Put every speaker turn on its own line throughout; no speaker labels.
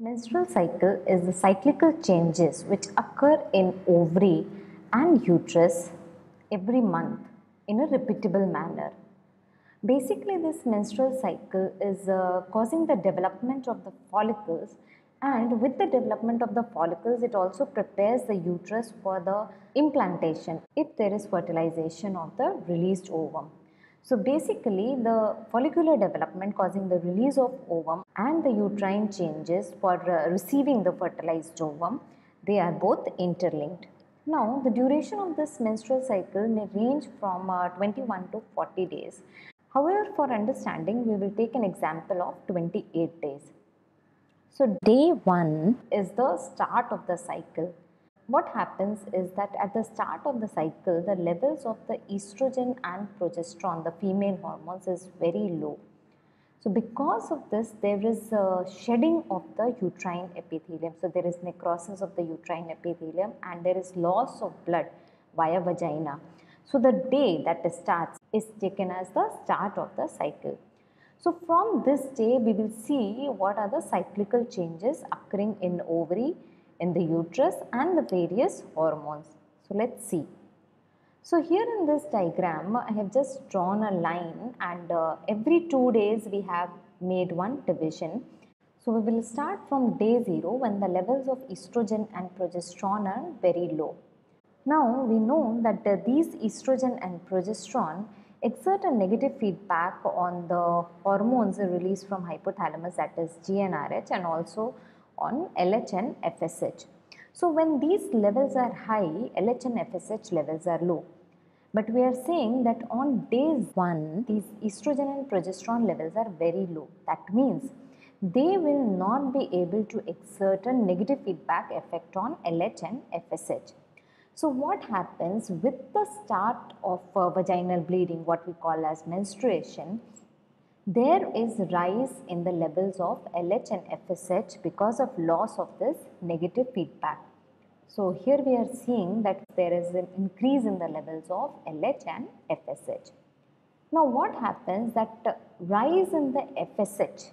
Menstrual cycle is the cyclical changes which occur in ovary and uterus every month in a repeatable manner. Basically, this menstrual cycle is uh, causing the development of the follicles and with the development of the follicles, it also prepares the uterus for the implantation if there is fertilization of the released ovum. So basically the follicular development causing the release of ovum and the uterine changes for uh, receiving the fertilized ovum, they are both interlinked. Now the duration of this menstrual cycle may range from uh, 21 to 40 days. However, for understanding, we will take an example of 28 days. So day 1 is the start of the cycle what happens is that at the start of the cycle, the levels of the estrogen and progesterone, the female hormones, is very low. So because of this, there is a shedding of the uterine epithelium. So there is necrosis of the uterine epithelium and there is loss of blood via vagina. So the day that starts is taken as the start of the cycle. So from this day, we will see what are the cyclical changes occurring in ovary, in the uterus and the various hormones. So let's see. So here in this diagram, I have just drawn a line and uh, every two days we have made one division. So we will start from day 0 when the levels of estrogen and progesterone are very low. Now we know that uh, these estrogen and progesterone exert a negative feedback on the hormones released from hypothalamus that is GnRH and also on LH and FSH. So when these levels are high, LH and FSH levels are low. But we are saying that on day 1, these estrogen and progesterone levels are very low. That means they will not be able to exert a negative feedback effect on LH and FSH. So what happens with the start of uh, vaginal bleeding, what we call as menstruation, there is rise in the levels of LH and FSH because of loss of this negative feedback. So here we are seeing that there is an increase in the levels of LH and FSH. Now what happens that rise in the FSH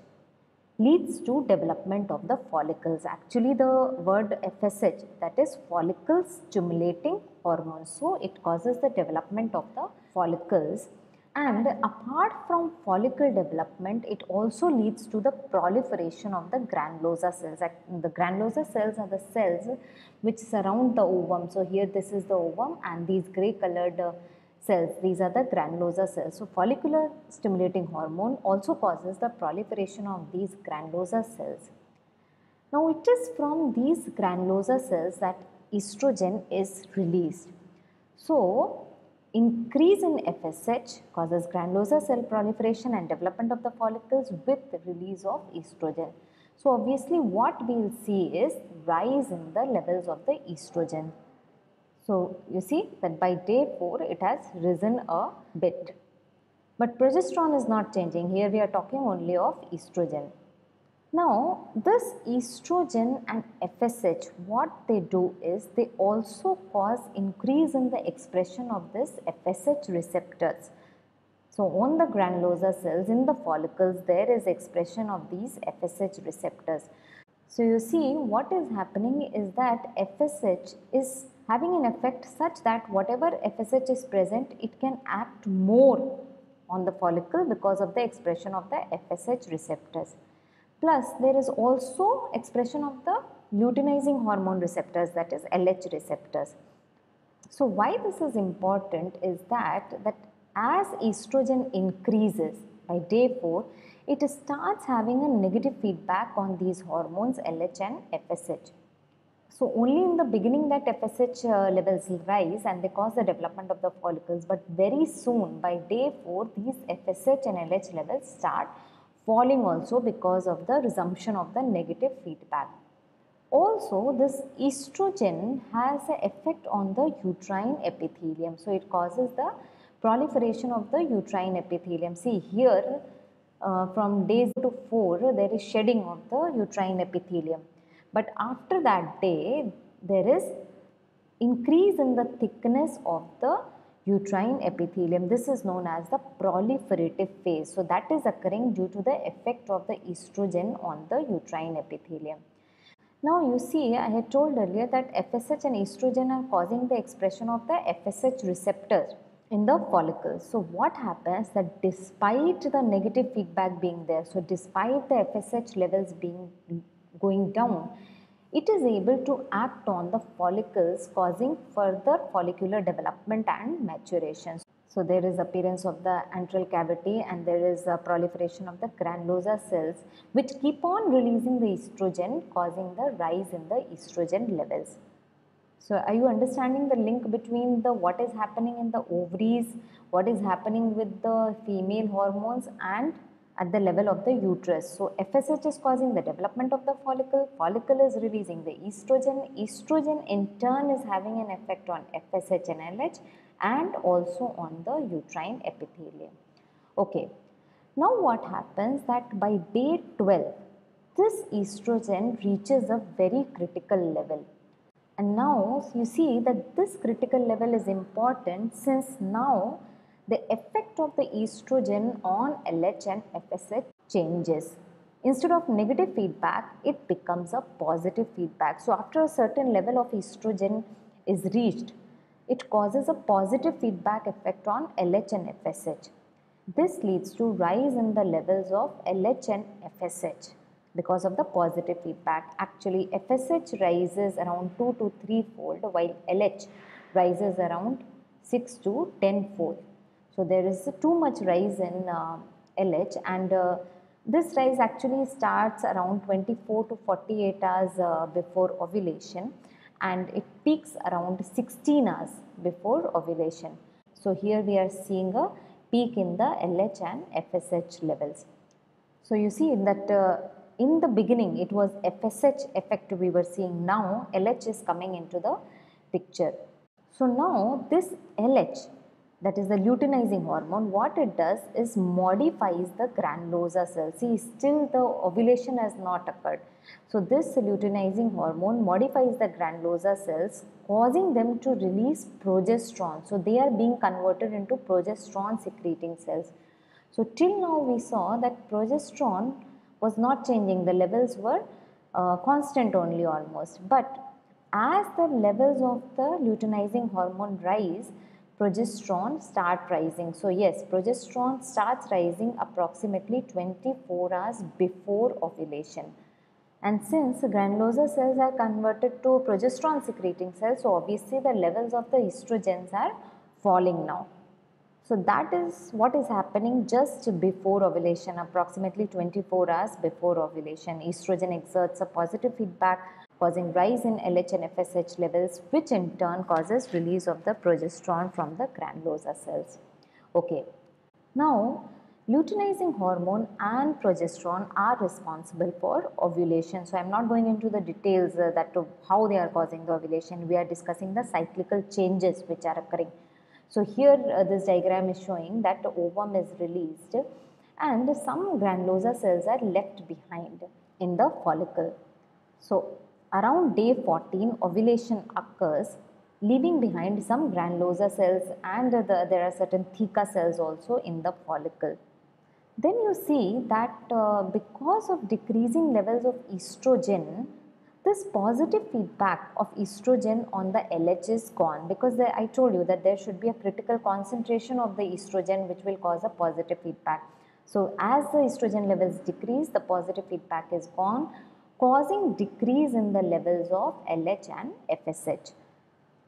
leads to development of the follicles. Actually the word FSH that is follicle stimulating hormone. So it causes the development of the follicles and apart from follicle development, it also leads to the proliferation of the granulosa cells. The granulosa cells are the cells which surround the ovum. So here this is the ovum and these grey colored uh, cells, these are the granulosa cells. So follicular stimulating hormone also causes the proliferation of these granulosa cells. Now it is from these granulosa cells that estrogen is released. So Increase in FSH causes granulosa cell proliferation and development of the follicles with release of estrogen. So obviously what we will see is rise in the levels of the estrogen. So you see that by day 4 it has risen a bit. But progesterone is not changing. Here we are talking only of estrogen. Now, this estrogen and FSH, what they do is they also cause increase in the expression of this FSH receptors. So, on the granulosa cells in the follicles, there is expression of these FSH receptors. So, you see what is happening is that FSH is having an effect such that whatever FSH is present, it can act more on the follicle because of the expression of the FSH receptors. Plus there is also expression of the luteinizing hormone receptors that is LH receptors. So why this is important is that that as estrogen increases by day 4 it starts having a negative feedback on these hormones LH and FSH. So only in the beginning that FSH uh, levels rise and they cause the development of the follicles but very soon by day 4 these FSH and LH levels start falling also because of the resumption of the negative feedback. Also, this estrogen has an effect on the uterine epithelium. So, it causes the proliferation of the uterine epithelium. See here uh, from days to 4 there is shedding of the uterine epithelium. But after that day there is increase in the thickness of the uterine epithelium. This is known as the proliferative phase. So that is occurring due to the effect of the estrogen on the uterine epithelium. Now you see I had told earlier that FSH and estrogen are causing the expression of the FSH receptor in the follicle. So what happens that despite the negative feedback being there, so despite the FSH levels being going down, it is able to act on the follicles causing further follicular development and maturation. So there is appearance of the antral cavity and there is a proliferation of the granulosa cells which keep on releasing the estrogen causing the rise in the estrogen levels. So are you understanding the link between the what is happening in the ovaries, what is happening with the female hormones and at the level of the uterus. So FSH is causing the development of the follicle, follicle is releasing the estrogen, estrogen in turn is having an effect on FSH and LH and also on the uterine epithelium. Okay, now what happens that by day 12, this estrogen reaches a very critical level. And now you see that this critical level is important since now the effect of the estrogen on LH and FSH changes. Instead of negative feedback, it becomes a positive feedback. So after a certain level of estrogen is reached, it causes a positive feedback effect on LH and FSH. This leads to rise in the levels of LH and FSH because of the positive feedback. Actually, FSH rises around 2 to 3 fold while LH rises around 6 to 10 fold. So there is too much rise in uh, LH and uh, this rise actually starts around 24 to 48 hours uh, before ovulation and it peaks around 16 hours before ovulation. So here we are seeing a peak in the LH and FSH levels. So you see that uh, in the beginning it was FSH effect we were seeing now LH is coming into the picture. So now this LH that is the luteinizing hormone, what it does is modifies the granulosa cells. See, still the ovulation has not occurred. So this luteinizing hormone modifies the granulosa cells, causing them to release progesterone. So they are being converted into progesterone secreting cells. So till now we saw that progesterone was not changing. The levels were uh, constant only almost. But as the levels of the luteinizing hormone rise, progesterone start rising. So yes, progesterone starts rising approximately 24 hours before ovulation. And since granulosa cells are converted to progesterone secreting cells, so obviously the levels of the estrogens are falling now. So that is what is happening just before ovulation, approximately 24 hours before ovulation. Estrogen exerts a positive feedback causing rise in LH and FSH levels which in turn causes release of the progesterone from the granulosa cells. Okay. Now, luteinizing hormone and progesterone are responsible for ovulation. So, I am not going into the details uh, that how they are causing the ovulation. We are discussing the cyclical changes which are occurring. So, here uh, this diagram is showing that the ovum is released and some granulosa cells are left behind in the follicle. So, Around day 14, ovulation occurs, leaving behind some granulosa cells and the, there are certain theca cells also in the follicle. Then you see that uh, because of decreasing levels of estrogen, this positive feedback of estrogen on the LH is gone because I told you that there should be a critical concentration of the estrogen which will cause a positive feedback. So as the estrogen levels decrease, the positive feedback is gone causing decrease in the levels of LH and FSH.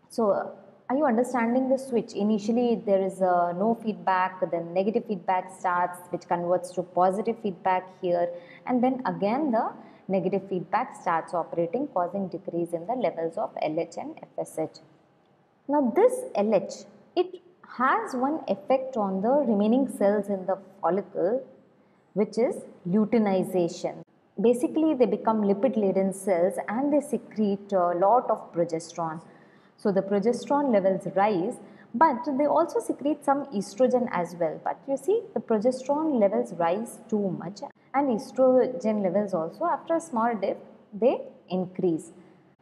So, are you understanding the switch? Initially, there is uh, no feedback, then negative feedback starts, which converts to positive feedback here, and then again the negative feedback starts operating, causing decrease in the levels of LH and FSH. Now, this LH, it has one effect on the remaining cells in the follicle, which is luteinization basically they become lipid laden cells and they secrete a lot of progesterone. So the progesterone levels rise but they also secrete some estrogen as well. But you see the progesterone levels rise too much and estrogen levels also after a small dip they increase.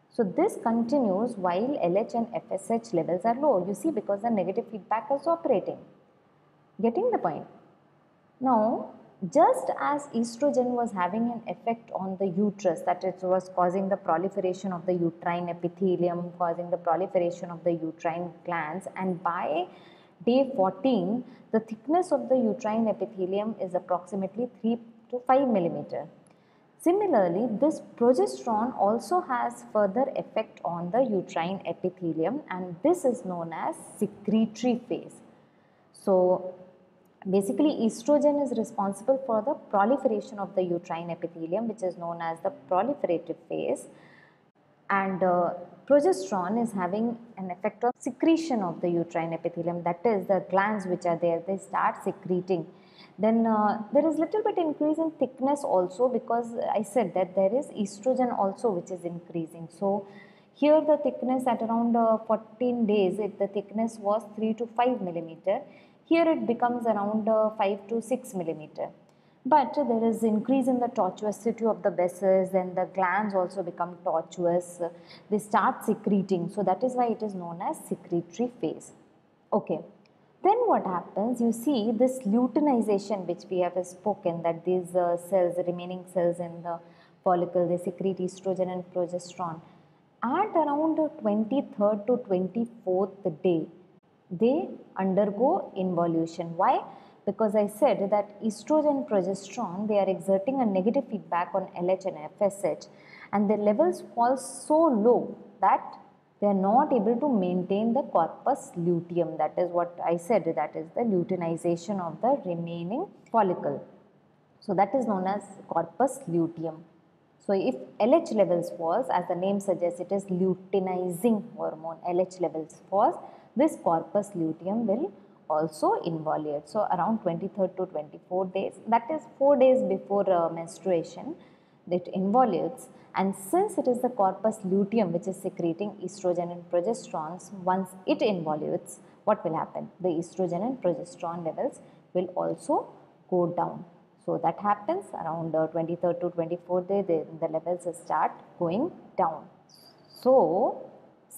So this continues while LH and FSH levels are low. You see because the negative feedback is operating. Getting the point? Now just as estrogen was having an effect on the uterus, that it was causing the proliferation of the uterine epithelium, causing the proliferation of the uterine glands, and by day 14, the thickness of the uterine epithelium is approximately 3 to 5 millimeter. Similarly, this progesterone also has further effect on the uterine epithelium and this is known as secretory phase. So, Basically, estrogen is responsible for the proliferation of the uterine epithelium which is known as the proliferative phase. And uh, progesterone is having an effect on secretion of the uterine epithelium. That is the glands which are there they start secreting. Then uh, there is little bit increase in thickness also because I said that there is estrogen also which is increasing. So here the thickness at around uh, 14 days it, the thickness was 3 to 5 millimeter here it becomes around uh, 5 to 6 millimeter. But there is increase in the tortuosity of the vessels and the glands also become tortuous. They start secreting. So that is why it is known as secretory phase. Okay. Then what happens? You see this luteinization which we have spoken that these uh, cells, the remaining cells in the follicle, they secrete estrogen and progesterone. At around 23rd to 24th day, they undergo involution. Why? Because I said that estrogen progesterone, they are exerting a negative feedback on LH and FSH and their levels fall so low that they are not able to maintain the corpus luteum. That is what I said, that is the luteinization of the remaining follicle. So that is known as corpus luteum. So if LH levels falls, as the name suggests, it is luteinizing hormone, LH levels falls, this corpus luteum will also involute. So around 23rd to 24 days, that is 4 days before uh, menstruation, it involutes and since it is the corpus luteum which is secreting estrogen and progesterone, once it involutes, what will happen? The estrogen and progesterone levels will also go down. So that happens around uh, 23rd to 24th day, the, the levels start going down. So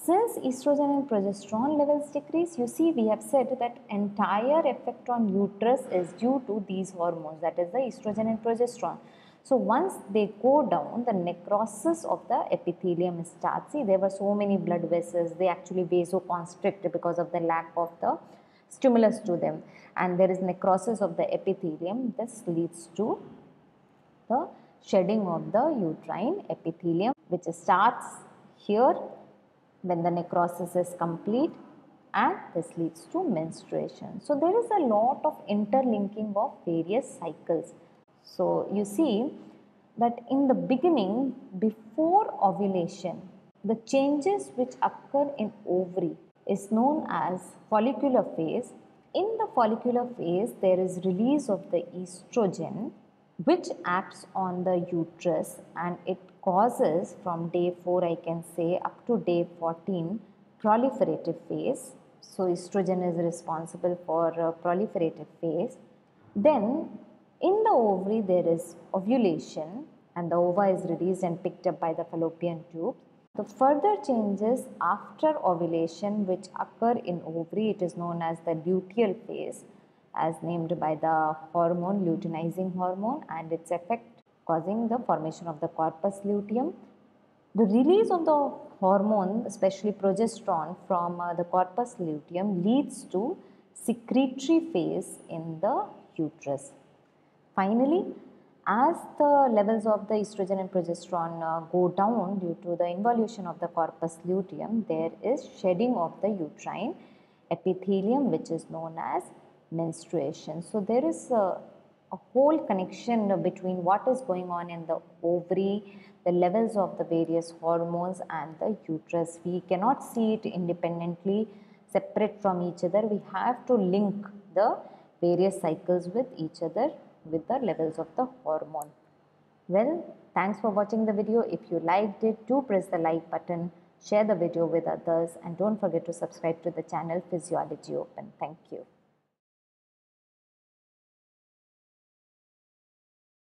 since estrogen and progesterone levels decrease, you see we have said that entire effect on uterus is due to these hormones that is the estrogen and progesterone. So once they go down, the necrosis of the epithelium starts. See, there were so many blood vessels, they actually vasoconstrict because of the lack of the stimulus to them. And there is necrosis of the epithelium. This leads to the shedding of the uterine epithelium, which starts here when the necrosis is complete and this leads to menstruation. So there is a lot of interlinking of various cycles. So you see that in the beginning before ovulation the changes which occur in ovary is known as follicular phase. In the follicular phase there is release of the estrogen which acts on the uterus and it causes from day 4 I can say up to day 14 proliferative phase. So estrogen is responsible for uh, proliferative phase. Then in the ovary there is ovulation and the ova is released and picked up by the fallopian tube. The further changes after ovulation which occur in ovary it is known as the luteal phase as named by the hormone luteinizing hormone and its effect causing the formation of the corpus luteum. The release of the hormone, especially progesterone from uh, the corpus luteum leads to secretory phase in the uterus. Finally, as the levels of the estrogen and progesterone uh, go down due to the involution of the corpus luteum, there is shedding of the uterine epithelium which is known as menstruation. So, there is a a whole connection between what is going on in the ovary, the levels of the various hormones and the uterus. We cannot see it independently separate from each other. We have to link the various cycles with each other with the levels of the hormone. Well, thanks for watching the video. If you liked it, do press the like button, share the video with others and don't forget to subscribe to the channel Physiology Open. Thank you.